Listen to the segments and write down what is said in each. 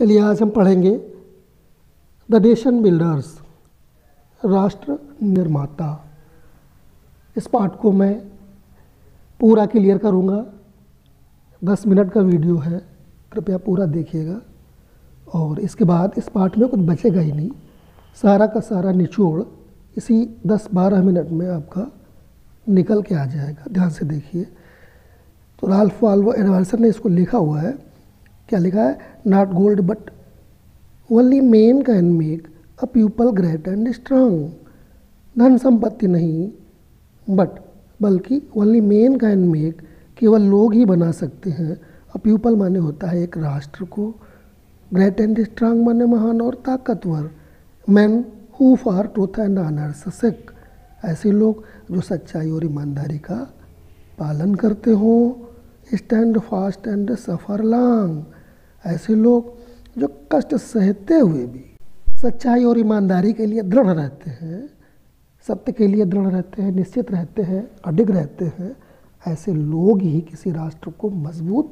चलिए आज हम पढ़ेंगे द नेशन बिल्डर्स राष्ट्र निर्माता। इस पाठ को मैं पूरा क्लियर करूँगा। दस मिनट का वीडियो है, कृपया पूरा देखिएगा। और इसके बाद इस पाठ में कुछ बचेगा ही नहीं। सारा का सारा निचोड़ इसी दस बारह मिनट में आपका निकल के आ जाएगा। ध्यान से देखिए। तो राल्फ वाल्वो एडवांसर ने इसको लिखा हुआ है। क्या लिखा है? Not gold but only men can make a people great and strong धन संपत्ति नहीं बट बल्कि ओनली मेन कैन मेक केवल लोग ही बना सकते हैं। अ पीपल माने होता है एक राष्ट्र को। ग्रेट एंड स्ट्रांग माने महान और ताकतवर। Men who for truth and honour sake ऐसे लोग जो सच्चाई और ईमानदारी का पालन करते हों। Stand fast and suffer long ऐसे लोग जो कष्ट सहते हुए भी, सच्चाई और ईमानदारी के लिए दृढ़ रहते हैं, सत्य के लिए दृढ़ रहते हैं, निश्चित रहते हैं, अडिग रहते हैं, ऐसे लोग ही किसी राष्ट्र को मज़बूत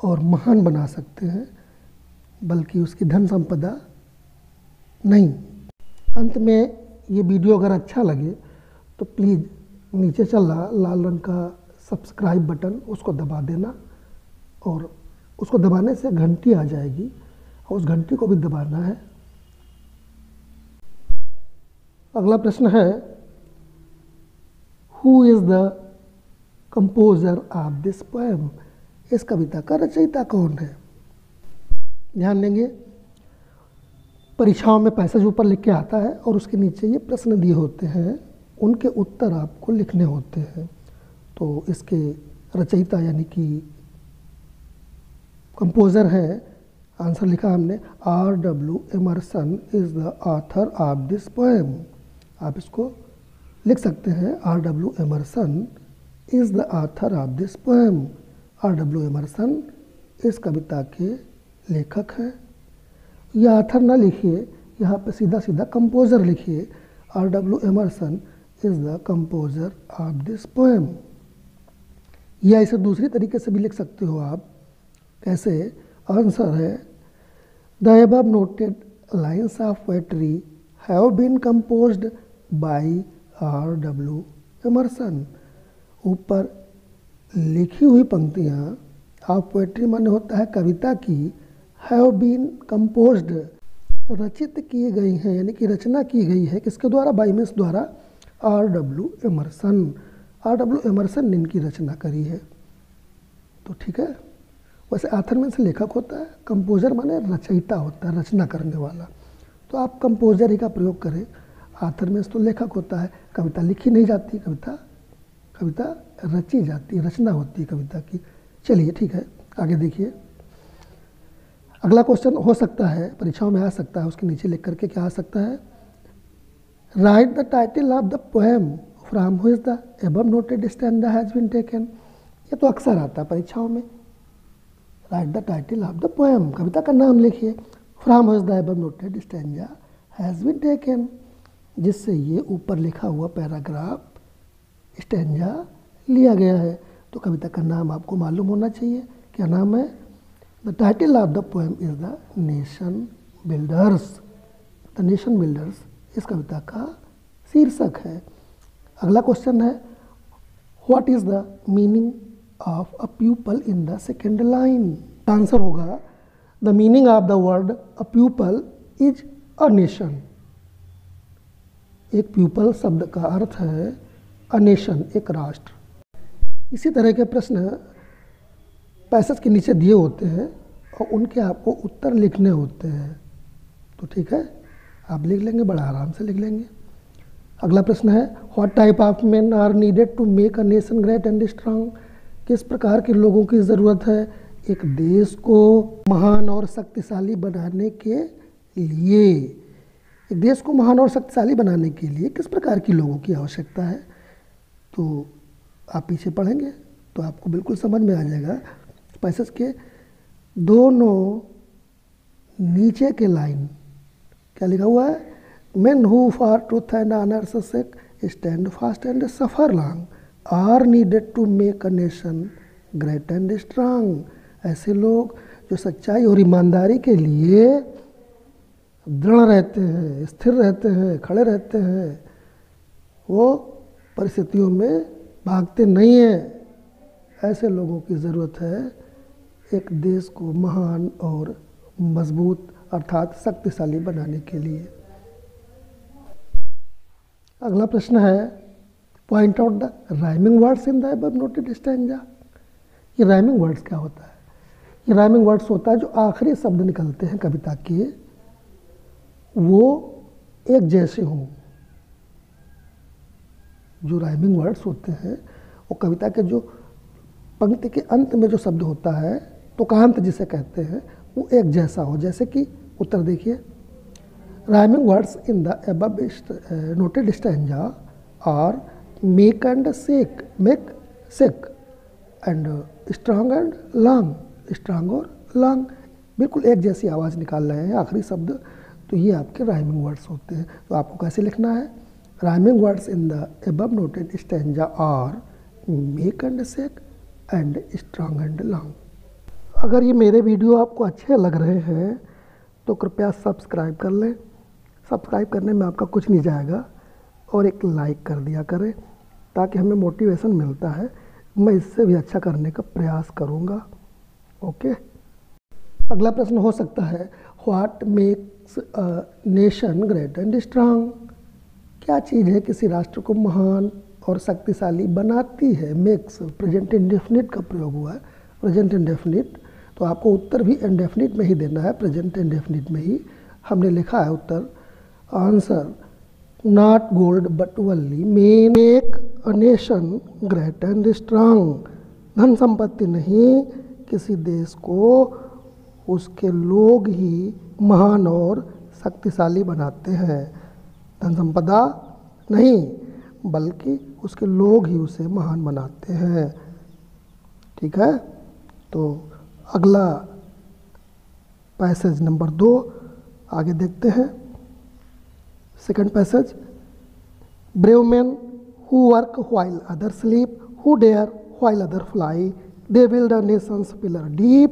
और महान बना सकते हैं, बल्कि उसकी धन संपदा नहीं। अंत में ये वीडियो अगर अच्छा लगे तो प्लीज़ नीचे चल रहा लाल रंग का सब्सक्राइब बटन, उसको दबा देना और उसको दबाने से घंटी आ जाएगी और उस घंटी को भी दबाना है। अगला प्रश्न है who is the composer of this poem इस कविता का रचयिता कौन है? ध्यान देंगे, परीक्षाओं में पैसेज ऊपर लिख के आता है और उसके नीचे ये प्रश्न दिए होते हैं, उनके उत्तर आपको लिखने होते हैं। तो इसके रचयिता यानी कि कंपोज़र है। आंसर लिखा हमने R W Emerson is the author of this poem आप इसको लिख सकते हैं। R W Emerson is the author of this poem R W Emerson इस कविता के लेखक हैं। यह आथर ना लिखिए, यहाँ पे सीधा सीधा कंपोज़र लिखिए। R W Emerson is the composer of this poem या इसे दूसरी तरीके से भी लिख सकते हो आप। कैसे? आंसर है the above noted lines of poetry have been composed by R W Emerson ऊपर लिखी हुई पंक्तियाँ ऑफ़ पोएट्री माने होता है कविता की हैव बीन कंपोज्ड रचित की गई हैं, यानी कि रचना की गई है। किसके द्वारा? बाई मीन्स द्वारा। R W Emerson R W Emerson ने इनकी रचना करी है। तो ठीक है। वैसे आथर में से लेखक होता है कंपोजर माने रचयिता होता है, रचना करने वाला। तो आप कंपोजर ही का प्रयोग करें आथर में तो लेखक होता है, कविता लिखी नहीं जाती, कविता कविता रची जाती, रचना होती है कविता की। चलिए ठीक है, आगे देखिए। अगला क्वेश्चन हो सकता है, परीक्षाओं में आ सकता है, उसके नीचे लिख करके क्या आ सकता है? Write the title of the poem from who is the above noted stanza has been taken ये तो अक्सर आता है परीक्षाओं में। Write the title of the poem कविता का नाम लिखिए from who is the noted stanza has been taken जिससे ये ऊपर लिखा हुआ पैराग्राफ स्टैंडा लिया गया है. तो कविता का नाम आपको मालूम होना चाहिए। क्या नाम है? The title of the poem is the nation builders the nation builders इस कविता का शीर्षक है। अगला क्वेश्चन है what is the meaning of a people in the second line answer होगा the meaning of the word a people is a nation एक people शब्द का अर्थ है अ नेशन एक राष्ट्र. इसी तरह के प्रश्न पैसेज के नीचे दिए होते हैं और उनके आपको उत्तर लिखने होते हैं। तो ठीक है, आप लिख लेंगे, बड़ा आराम से लिख लेंगे। अगला प्रश्न है what type of man are needed to make a nation great and strong किस प्रकार के लोगों की ज़रूरत है? एक देश को महान और शक्तिशाली बनाने के लिए। एक देश को महान और शक्तिशाली बनाने के लिए किस प्रकार की लोगों की आवश्यकता है? तो आप पीछे पढ़ेंगे तो आपको बिल्कुल समझ में आ जाएगा। पैसेज के दोनों नीचे के लाइन, क्या लिखा हुआ है? Men who for truth and sake stand fast and suffer long. Are needed to make a nation great and strong. ऐसे लोग जो सच्चाई और ईमानदारी के लिए दृढ़ रहते हैं, स्थिर रहते हैं, खड़े रहते हैं, वो परिस्थितियों में भागते नहीं हैं। ऐसे लोगों की ज़रूरत है एक देश को महान और मज़बूत, अर्थात शक्तिशाली बनाने के लिए। अगला प्रश्न है point out the rhyming words in the above noted stanza ये राइमिंग वर्ड्स क्या होता है? ये राइमिंग वर्ड्स होता है जो आखिरी शब्द निकलते हैं कविता के, वो एक जैसे हों। जो राइमिंग वर्ड्स होते हैं, वो कविता के जो पंक्ति के अंत में जो शब्द होता है तुकांत जिसे कहते हैं, वो एक जैसा हो। जैसे कि उत्तर देखिए। Rhyming words in the above noted stanza are make and sake make sake and strong and long strong और लॉन्ग बिल्कुल एक जैसी आवाज़ निकाल रहे हैं, आखिरी शब्द। तो ये आपके राइमिंग वर्ड्स होते हैं। तो आपको कैसे लिखना है? Rhyming words in the above noted stanza are make and sake and strong and long अगर ये मेरे वीडियो आपको अच्छे लग रहे हैं तो कृपया सब्सक्राइब कर लें। सब्सक्राइब करने में आपका कुछ नहीं जाएगा। और एक लाइक कर दिया करें, ताकि हमें मोटिवेशन मिलता है। मैं इससे भी अच्छा करने का प्रयास करूँगा। ओके अगला प्रश्न हो सकता है what makes nation great and strong क्या चीज़ है किसी राष्ट्र को महान और शक्तिशाली बनाती है? मेक्स प्रेजेंट इंडेफिनिट का प्रयोग हुआ है। प्रेजेंट इंडेफिनिट तो आपको उत्तर भी इंडेफिनिट में ही देना है। प्रेजेंट इंडेफिनिट में ही हमने लिखा है उत्तर। Answer not gold, but only may make a nation great and strong. धन संपत्ति नहीं, किसी देश को उसके लोग ही महान और शक्तिशाली बनाते हैं। धन संपदा नहीं, बल्कि उसके लोग ही उसे महान बनाते हैं। ठीक है? तो अगला पैसेज नंबर दो, आगे देखते हैं। Second passage Brave men who work while others sleep, who dare while others fly, they build a nation's pillar deep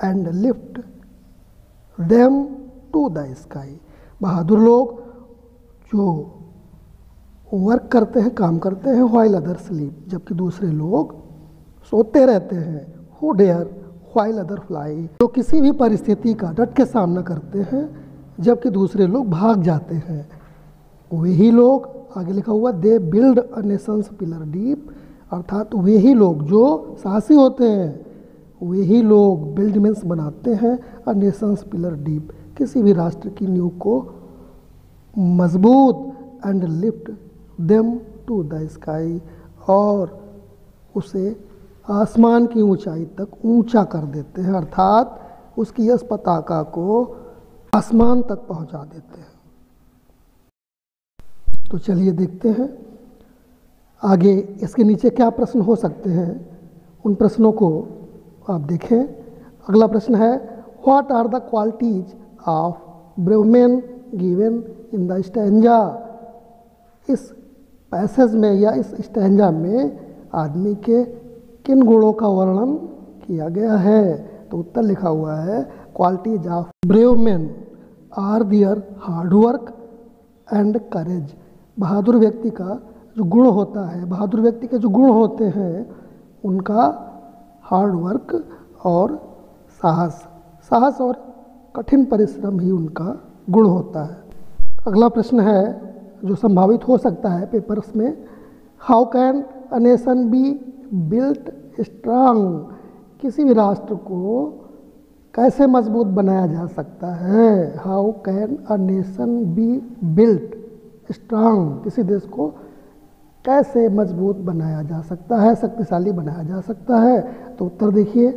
and lift them to the sky. बहादुर लोग जो वर्क करते हैं काम करते हैं वाइल अदर स्लीप जबकि दूसरे लोग सोते रहते हैं who dare while other fly जो किसी भी परिस्थिति का डट के सामना करते हैं जबकि दूसरे लोग भाग जाते हैं वही लोग, आगे लिखा हुआ they build a nations pillar deep अर्थात वही लोग जो साहसी होते हैं वही लोग बिल्ड मीन्स बनाते हैं अ नेशंस पिलर डीप किसी भी राष्ट्र की नींव को मज़बूत and lift them to the sky और उसे आसमान की ऊंचाई तक ऊँचा कर देते हैं, अर्थात उसकी यश पताका को आसमान तक पहुँचा देते हैं। तो चलिए देखते हैं। आगे इसके नीचे क्या प्रश्न हो सकते हैं? उन प्रश्नों को आप देखें। अगला प्रश्न है what are the qualities of brave men given in the stanza इस पैसेज में या इस स्टैंजा में आदमी के किन गुणों का वर्णन किया गया है? तो उत्तर लिखा हुआ है qualities of brave man are their hard work and courage बहादुर व्यक्ति का जो गुण होता है, बहादुर व्यक्ति के जो गुण होते हैं, उनका हार्ड वर्क और साहस साहस और कठिन परिश्रम ही उनका गुण होता है। अगला प्रश्न है, जो संभावित हो सकता है पेपर्स में how can a nation be built strong किसी भी राष्ट्र को कैसे मज़बूत बनाया जा सकता है? How can a nation be built strong किसी देश को कैसे मज़बूत बनाया जा सकता है, शक्तिशाली बनाया जा सकता है? तो उत्तर देखिए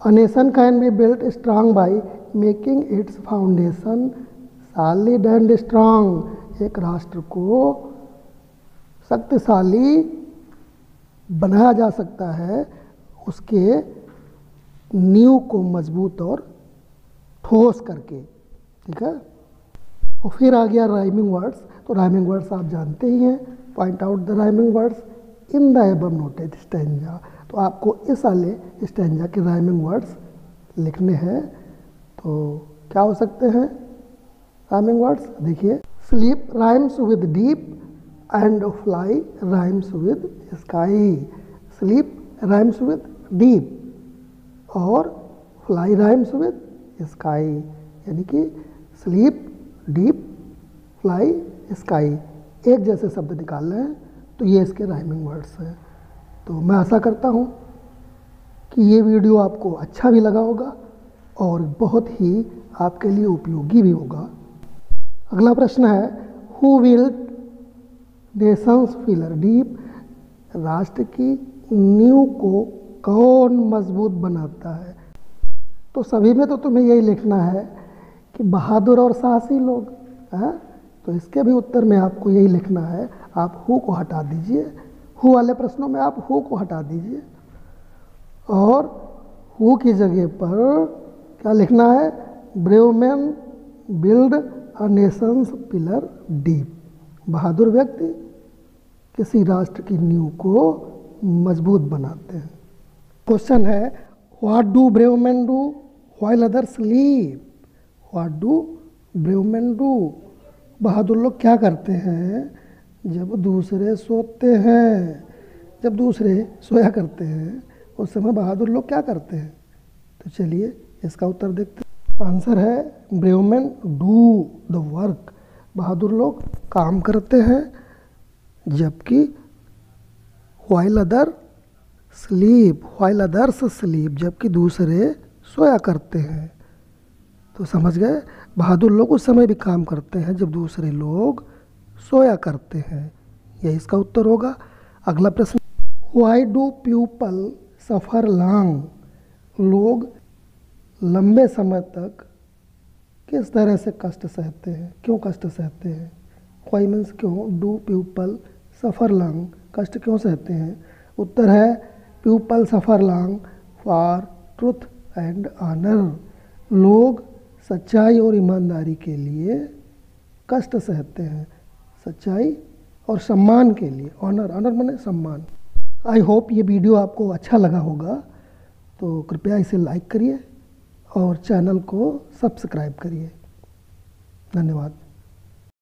a nation can be built strong by making its foundation solid and strong एक राष्ट्र को शक्तिशाली बनाया जा सकता है, उसके नींव को मज़बूत और ठोस करके। ठीक है? और फिर आ गया राइमिंग वर्ड्स तो राइमिंग वर्ड्स आप जानते ही हैं. Point out the rhyming words in the above noted stanza तो आपको इस वाले स्टेंजा के राइमिंग वर्ड्स लिखने हैं. तो क्या हो सकते हैं? राइमिंग वर्ड्स देखिए. Sleep rhymes with deep and fly rhymes with sky sleep rhymes with deep और फ्लाई राइम्स विद स्काई यानी कि स्लीप डीप फ्लाई स्काई, एक जैसे शब्द निकाल रहे हैं तो ये इसके राइमिंग वर्ड्स हैं। तो मैं आशा करता हूँ कि ये वीडियो आपको अच्छा भी लगा होगा और बहुत ही आपके लिए उपयोगी भी होगा। अगला प्रश्न है who will nations pillar deep राष्ट्र की नींव को कौन मज़बूत बनाता है? तो सभी में तो तुम्हें यही लिखना है कि बहादुर और साहसी लोग, हैं? तो इसके भी उत्तर में आपको यही लिखना है, आप हु को हटा दीजिए। हु वाले प्रश्नों में आप हु को हटा दीजिए। और हु की जगह पर क्या लिखना है? Brave man, build a nations pillar deep बहादुर व्यक्ति किसी राष्ट्र की नींव को मज़बूत बनाते हैं। क्वेश्चन है what do brave man do while other sleep what do brave man do बहादुर लोग क्या करते हैं? जब दूसरे सोते हैं, जब दूसरे सोया करते हैं, उस समय बहादुर लोग क्या करते हैं? तो चलिए इसका उत्तर देखते हैं। आंसर है brave man do the work. बहादुर लोग काम करते हैं, जबकि while other sleep while others sleep जबकि दूसरे सोया करते हैं। तो समझ गए? बहादुर लोग उस समय भी काम करते हैं जब दूसरे लोग सोया करते हैं। यही इसका उत्तर होगा। अगला प्रश्न why do people suffer long लोग लंबे समय तक किस तरह से कष्ट सहते हैं? क्यों कष्ट सहते हैं? वाई मीन्स क्यों? डू पीपल सफ़र लॉन्ग कष्ट क्यों सहते हैं? उत्तर है people suffer long for truth and honour लोग सच्चाई और ईमानदारी के लिए कष्ट सहते हैं। सच्चाई और सम्मान के लिए ऑनर ऑनर मैंने सम्मान। आई होप ये वीडियो आपको अच्छा लगा होगा। तो कृपया इसे लाइक करिए और चैनल को सब्सक्राइब करिए। धन्यवाद।